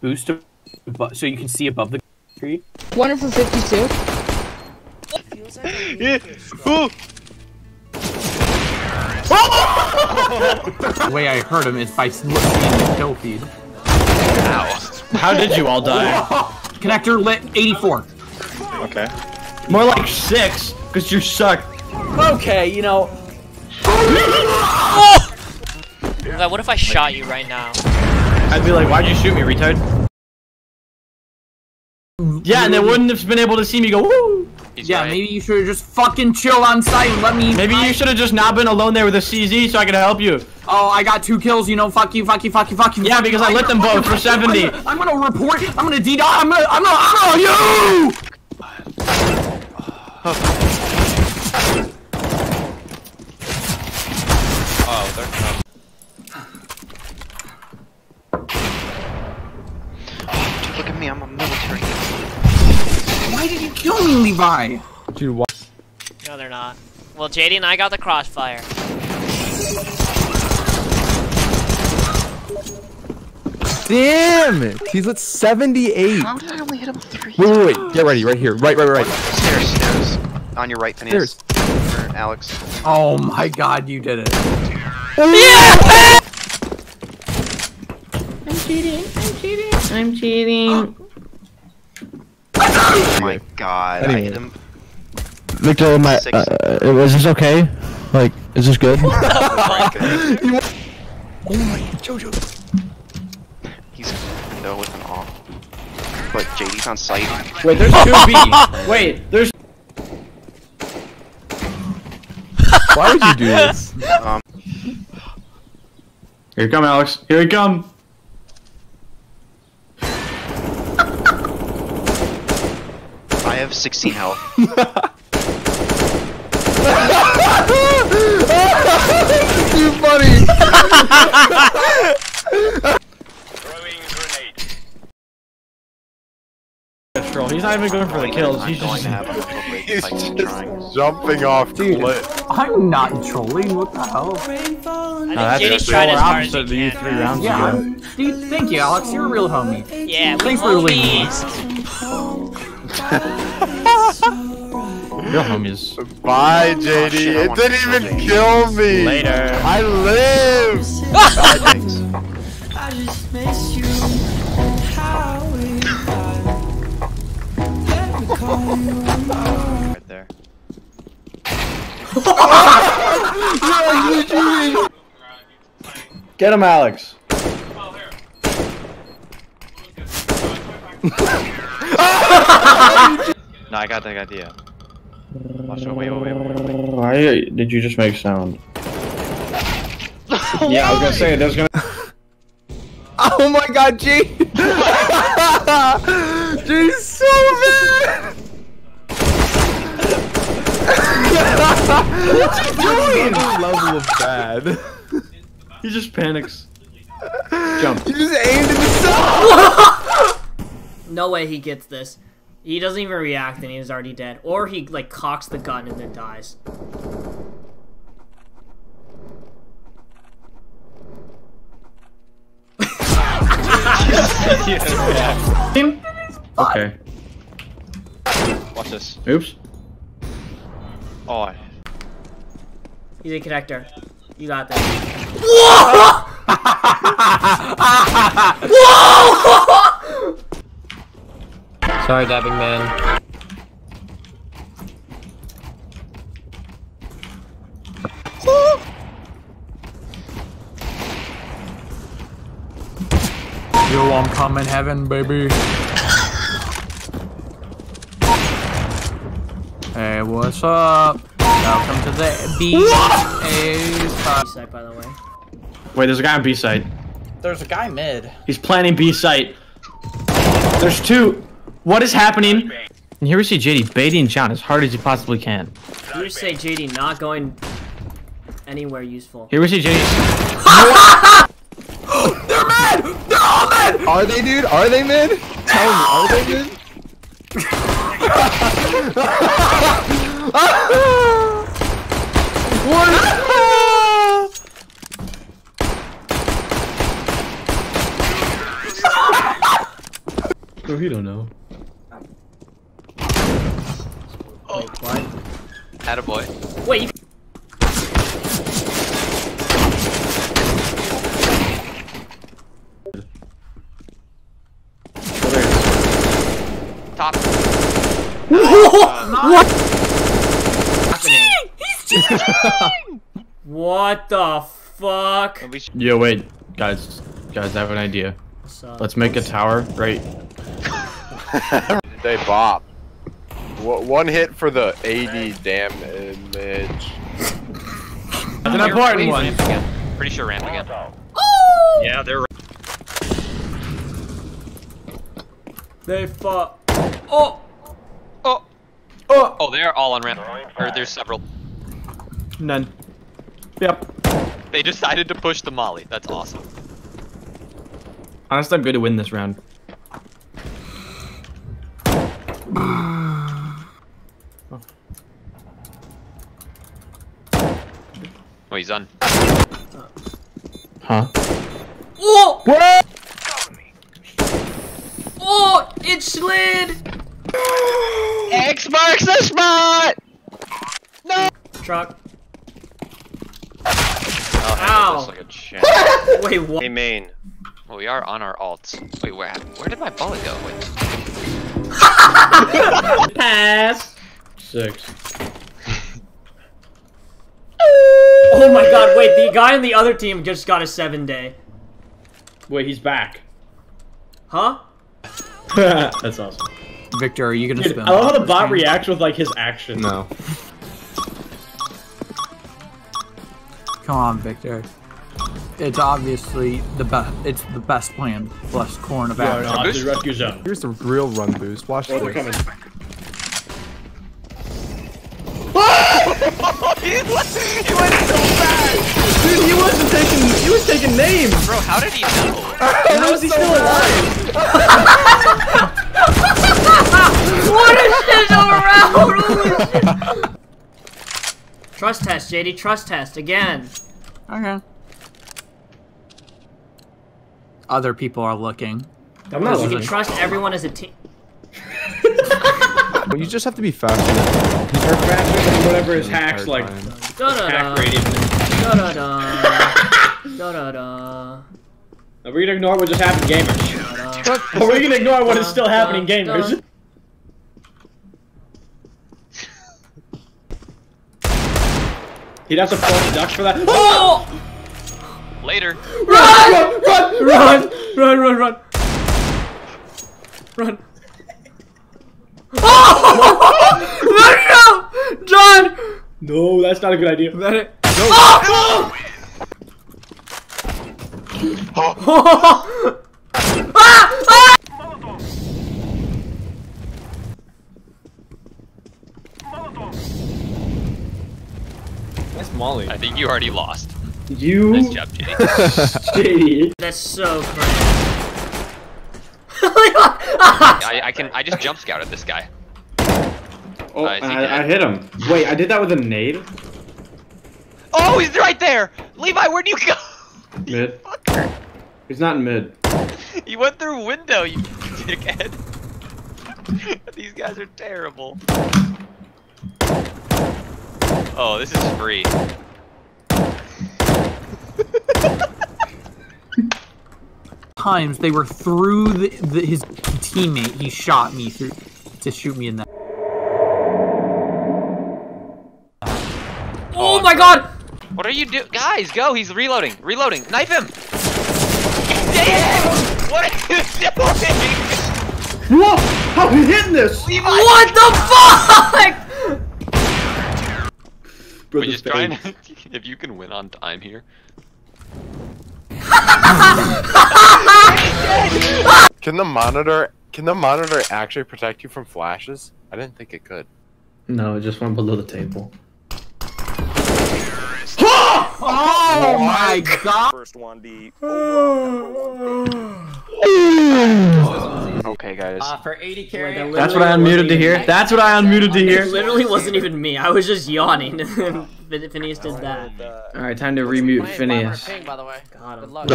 boost abo- so you can see above the tree. One for 52. The way I hurt him is by looking in the kill feed. How did you all die? Connector lit 84. Okay. More like six, because you suck. Okay, you know. God, what if I shot you right now? I'd be like, why'd you shoot me, retard? Yeah, and they wouldn't have been able to see me go, woo! He's Yeah, right. maybe you should have just fucking chill on site and let me. Maybe you should have just not been alone there with a CZ so I could help you. Oh, I got two kills. You know, fuck you, fuck you, fuck you, fuck you. Yeah, because I lit them both for 70. I'm gonna, I'm gonna report. I'm gonna DDoS. I'm gonna. I'm gonna. I'm gonna you. Oh, they're coming. Oh, dude, look at me. I'm a military. Why did you kill Levi? Dude, why? No, they're not. Well, JD and I got the crossfire. Damn it! He's at 78. How did I only hit him three? Wait, wait, wait. Get ready, right here. Right, right, right, right. Stairs, stairs. On your right, Phineas. Or Alex. Oh my God, you did it. Oh! Yeah! I'm cheating, I'm cheating, I'm cheating. Oh my god. I Anyway. hit him. Victor, am I, uh, is this okay? Like, is this good? Oh my god. oh my, Jojo. He's no with an off. But JD's on site. Wait, there's two B. Wait, there's. Why would you do this? Um, Here you come, Alex. Here you come. Have 16 health. Too funny. He's not even going for the kills. He's just. a little break He's if I keep just jumping off Dude. cliff. I'm not trolling. What the hell? I think that's JD's the trying polar as hard as opposite of you can. three rounds Yeah. ago. Dude, thank you, Alex. You're a real homie. Yeah, we Thanks for leaving. homies. Real homies. Bye, Oh, JD. shit, it didn't even kill kill me. Later. I live. Bye, thanks. Right there. Get him, Alex. Oh, No, I got the idea. Watch, wait, wait, wait, wait, wait. Why did you just make sound? yeah, I was gonna say there's gonna. Oh my god, G! G's so mad! What's he doing? level of bad. He just panics. Jump. You just aimed at yourself! No way he gets this. He doesn't even react and he's already dead. Or he like cocks the gun and then dies. Okay. Watch this. Oops. Oh, He's a connector. You got this. Sorry, dabbing man. Yo, I'm coming heaven, baby. Hey, what's up? Welcome to the B. A site, by the way. Wait, there's a guy on B site. There's a guy mid. He's planning B site. There's two. What is happening? And here we see JD baiting John as hard as he possibly can. You say JD not going anywhere useful. Here we see JD. They're mad! They're all mad! Are they, dude? Are they mid? Tell me, are they mid? what? Bro, you don't know. Wait, what? Attaboy. Wait, you Top. What the fuck? At Yo, wait, guys, guys, I have an idea. What's up? Let's make a tower, right? They bop. Wha- One hit for the AD damage. That's an important one. again. Pretty sure ramp again. Yeah, they're They fuck. Oh! Oh. Oh, Oh, they're all on ramp. Or there's several. none. Yep. They decided to push the molly. That's awesome. Honestly, I'm good to win this round. He's on. Huh? Oh! Oh! It slid! X marks the spot! No! Truck. Oh, Ow. looks like a champ. Wait, what? Hey, main. well, we are on our alts. Wait, where? Where did my bullet go? Wait. Pass. Six. Oh my god, wait, the guy on the other team just got a seven day. Wait, he's back. Huh? That's awesome. Victor, are you gonna Dude, spin? I love how the bot game? reacts with like his action. No. Come on, Victor. It's obviously the best. It's the best plan. Plus corn of Yeah, action. no, the rescue zone. Here's the real run boost. Watch Oh, they're this. coming. Dude, he wasn't taking. He was names. Bro, how did he know? How is he still alive? What is this around? Holy shit. Trust test, JD, trust test, again. Okay. Other people are looking. I'm not looking. You can trust everyone as a team. But you just have to be faster. He's her faster than whatever his the hacks like. time. Da da Hack da. radius. Da da da. Da da da. Are we gonna ignore what just happened, gamers? Are we gonna ignore what is still happening, gamers? He'd have to pull the ducks for that. Oh! Later. Run! Run! Run! Run! Run! Run! Run! Oh! No! No! John! No, that's not a good idea. Let it. Oh! Ah! Ah! That's Molly. I think you already lost. You, Nice job, Jay. JD. That's so crazy. I, I can. I just jump scouted this guy. Oh, I think I, I I- hit him. Wait, I did that with a nade. Oh, he's right there. Levi, where'd you go? Mid. Fucker. He's not in mid. He went through window, you dickhead. These guys are terrible. Oh, this is free. Times they were through the, the, his teammate. He shot me through to shoot me in the. oh, oh my god! What are you do? Guys, go. He's reloading. Reloading. Knife him. Damn! What are you doing? Whoa! How are you hitting this? Levi! What the fuck? Bro, We this just trying. fade. if you can win on time here. Can the monitor can the monitor actually protect you from flashes? I didn't think it could. No, it just went below the table. Oh my god! First one, the Okay, guys. for 80 Wait, that That's what I unmuted to hear. That's what I unmuted to It hear. literally wasn't even me. I was just yawning, and then Phineas did that. All right, time to remute Phineas. by the way. God, Good luck.